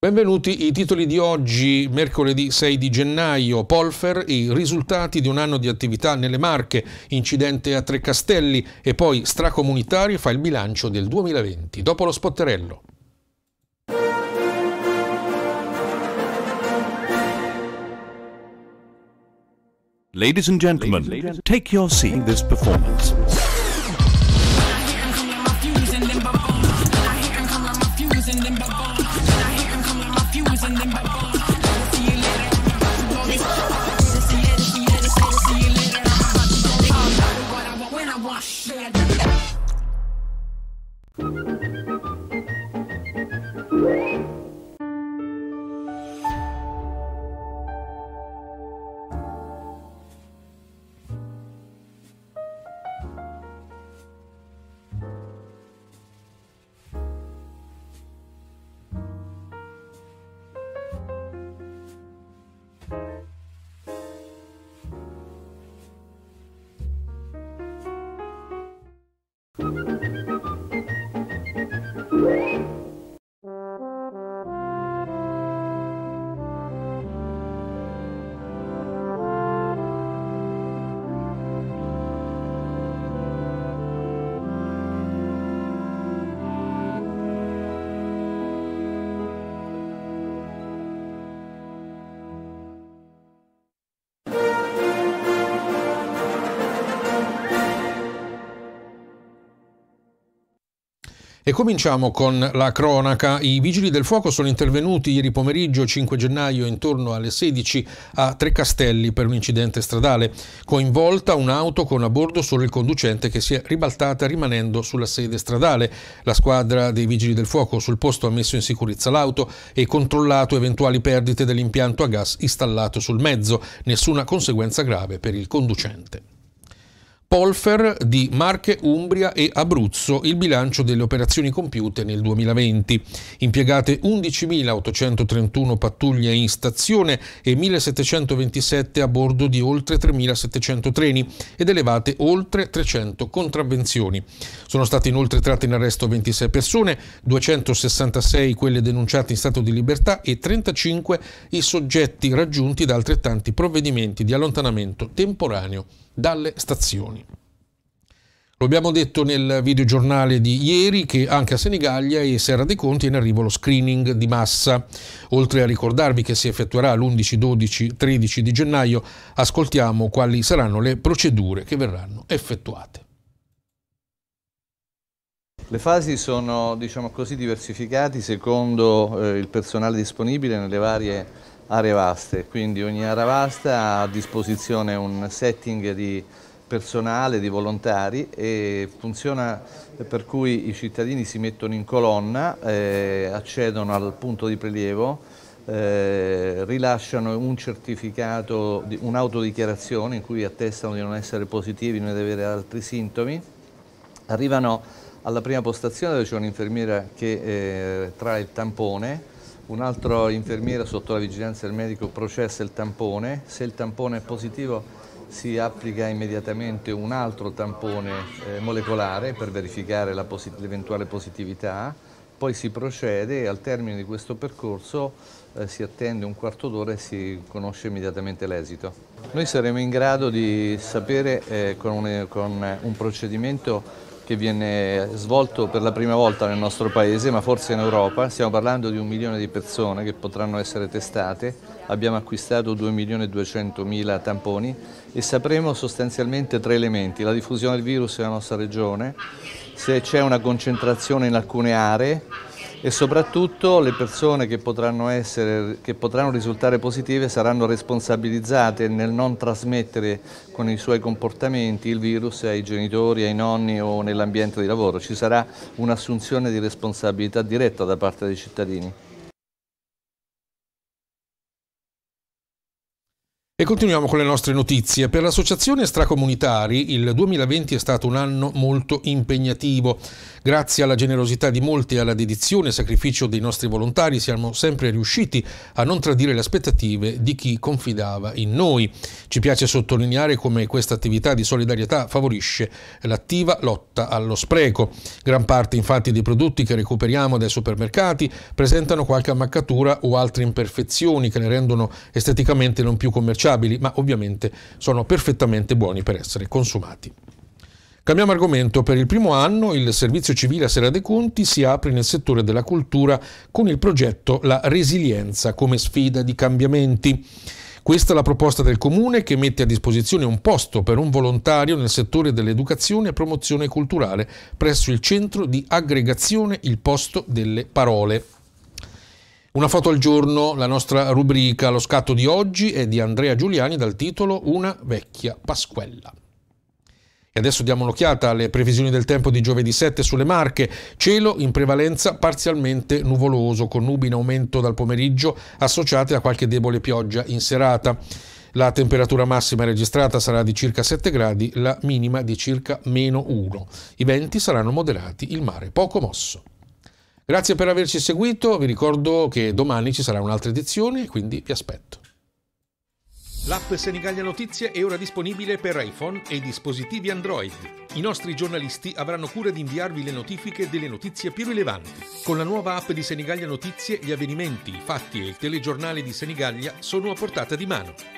Benvenuti i titoli di oggi, mercoledì 6 di gennaio. Polfer, i risultati di un anno di attività nelle Marche, incidente a Tre Castelli e poi stracomunitario fa il bilancio del 2020. Dopo lo spotterello. Ladies and gentlemen, take your seat in this performance. sending bubbles. E cominciamo con la cronaca. I vigili del fuoco sono intervenuti ieri pomeriggio 5 gennaio intorno alle 16 a Tre Castelli per un incidente stradale. Coinvolta un'auto con a bordo solo il conducente che si è ribaltata rimanendo sulla sede stradale. La squadra dei vigili del fuoco sul posto ha messo in sicurezza l'auto e controllato eventuali perdite dell'impianto a gas installato sul mezzo. Nessuna conseguenza grave per il conducente. Polfer di Marche, Umbria e Abruzzo il bilancio delle operazioni compiute nel 2020. Impiegate 11.831 pattuglie in stazione e 1.727 a bordo di oltre 3.700 treni ed elevate oltre 300 contravvenzioni. Sono state inoltre tratte in arresto 26 persone, 266 quelle denunciate in stato di libertà e 35 i soggetti raggiunti da altrettanti provvedimenti di allontanamento temporaneo dalle stazioni. Lo abbiamo detto nel videogiornale di ieri che anche a Senigallia e Serra dei Conti è in arrivo lo screening di massa. Oltre a ricordarvi che si effettuerà l'11, 12, 13 di gennaio, ascoltiamo quali saranno le procedure che verranno effettuate. Le fasi sono diciamo così, diversificate secondo eh, il personale disponibile nelle varie aree vaste, quindi ogni area vasta ha a disposizione un setting di personale, di volontari e funziona per cui i cittadini si mettono in colonna, eh, accedono al punto di prelievo, eh, rilasciano un certificato, un'autodichiarazione in cui attestano di non essere positivi, non di avere altri sintomi, arrivano alla prima postazione dove c'è un'infermiera che eh, trae il tampone, un altro infermiere sotto la vigilanza del medico processa il tampone, se il tampone è positivo si applica immediatamente un altro tampone eh, molecolare per verificare l'eventuale positività, poi si procede e al termine di questo percorso eh, si attende un quarto d'ora e si conosce immediatamente l'esito. Noi saremo in grado di sapere eh, con, un, con un procedimento che viene svolto per la prima volta nel nostro paese, ma forse in Europa. Stiamo parlando di un milione di persone che potranno essere testate. Abbiamo acquistato 2 milioni e 200 mila tamponi e sapremo sostanzialmente tre elementi. La diffusione del virus nella nostra regione, se c'è una concentrazione in alcune aree, e soprattutto le persone che potranno, essere, che potranno, risultare positive saranno responsabilizzate nel non trasmettere con i suoi comportamenti il virus ai genitori, ai nonni o nell'ambiente di lavoro. Ci sarà un'assunzione di responsabilità diretta da parte dei cittadini. E continuiamo con le nostre notizie. Per l'associazione Stracomunitari il 2020 è stato un anno molto impegnativo. Grazie alla generosità di molti e alla dedizione e sacrificio dei nostri volontari siamo sempre riusciti a non tradire le aspettative di chi confidava in noi. Ci piace sottolineare come questa attività di solidarietà favorisce l'attiva lotta allo spreco. Gran parte infatti dei prodotti che recuperiamo dai supermercati presentano qualche ammaccatura o altre imperfezioni che ne rendono esteticamente non più commerciabili, ma ovviamente sono perfettamente buoni per essere consumati. Cambiamo argomento. Per il primo anno il Servizio Civile a Sera dei Conti si apre nel settore della cultura con il progetto La Resilienza come sfida di cambiamenti. Questa è la proposta del Comune che mette a disposizione un posto per un volontario nel settore dell'educazione e promozione culturale presso il centro di aggregazione Il Posto delle Parole. Una foto al giorno, la nostra rubrica Lo scatto di oggi è di Andrea Giuliani dal titolo Una vecchia Pasquella. E adesso diamo un'occhiata alle previsioni del tempo di giovedì 7 sulle Marche. Cielo in prevalenza parzialmente nuvoloso, con nubi in aumento dal pomeriggio associate a qualche debole pioggia in serata. La temperatura massima registrata sarà di circa 7 gradi, la minima di circa meno 1. I venti saranno moderati, il mare poco mosso. Grazie per averci seguito, vi ricordo che domani ci sarà un'altra edizione, quindi vi aspetto. L'app Senigallia Notizie è ora disponibile per iPhone e dispositivi Android. I nostri giornalisti avranno cura di inviarvi le notifiche delle notizie più rilevanti. Con la nuova app di Senigallia Notizie gli avvenimenti, i fatti e il telegiornale di Senigallia sono a portata di mano.